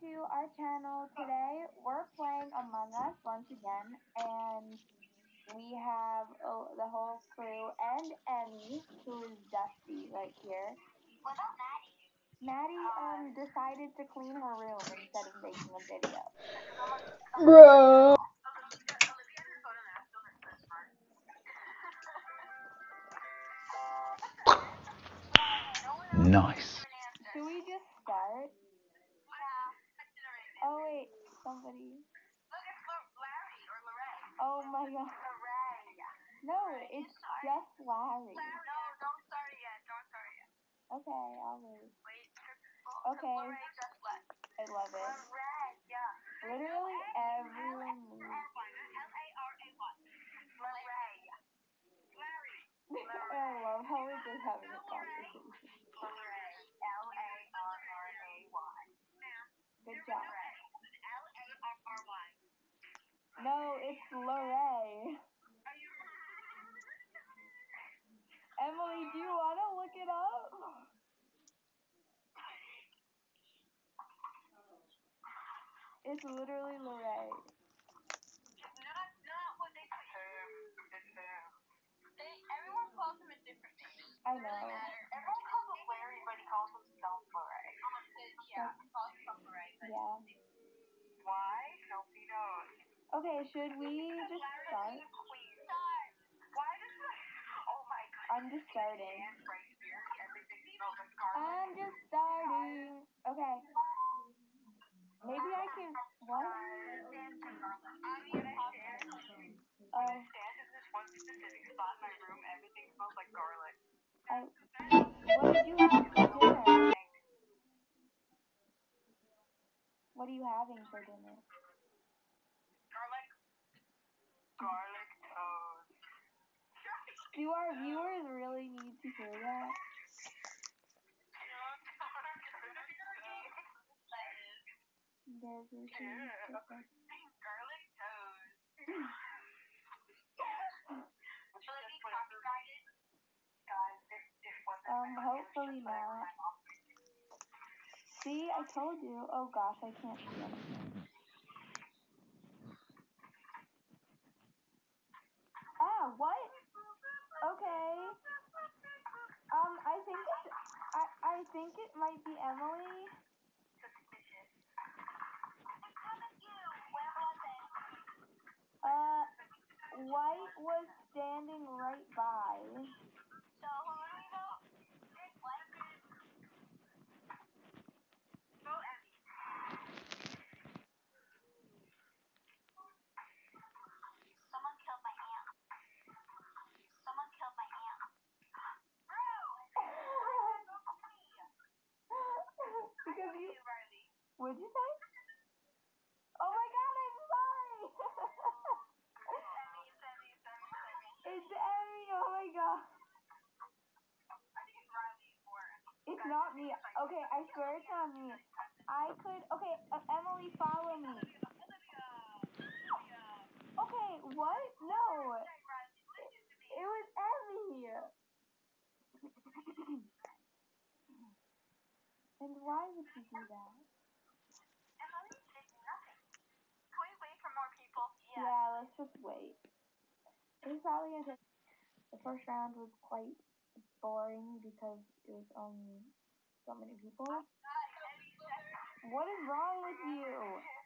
to our channel. Today we're playing Among Us once again, and we have oh, the whole crew and Emmy, who is Dusty right here. What about Maddie? Maddie um decided to clean her room instead of making a video. Bro. Nice. Should we just start? Oh wait, somebody. Oh my god. No, it's just Larry. Okay, I'll wait. Okay. I love it. Literally everyone leaves. I love how we're just having a conversation. Good job. No, it's Lorray. Emily, do you want to look it up? It's literally Lorray. I know. Everyone calls him Larry, but he calls himself Larry. Yeah, he calls himself but- Yeah. Why? Nobody knows. Okay, should we just start? Why does the... Oh my god. I'm just starting. And right here, everything smells like garlic. I'm just starting. Okay. Maybe I can. What? Stand in this one specific spot in my room, everything smells like garlic. I. What did you have for dinner? What are you having for dinner? Garlic. Garlic toast. Do our viewers really need to hear that? There's your thing. Garlic toast. Guys, it, it wasn't Um, hopefully not. See, I told you. Oh gosh, I can't see anything. I think it might be Emily. Uh, White was standing right by. So who do we vote? What? Vote Emmy. Someone killed my aunt. Someone killed my aunt. Bro! because you. Riley. What'd you say? Oh my god, I'm sorry. Emmy, it's Emmy, it's Emmy, it's Emmy. it's Emmy. Oh my god. I think it's Riley or It's not me. Okay, I swear it's not me. I could. Okay, uh, Emily, follow me. Okay, what? No. It was Emmy. and why would you do that? Emily did nothing. Can we wait for more people? Yeah, let's just wait. It's probably gonna. The first round was quite boring because it was only so many people. What is wrong with you?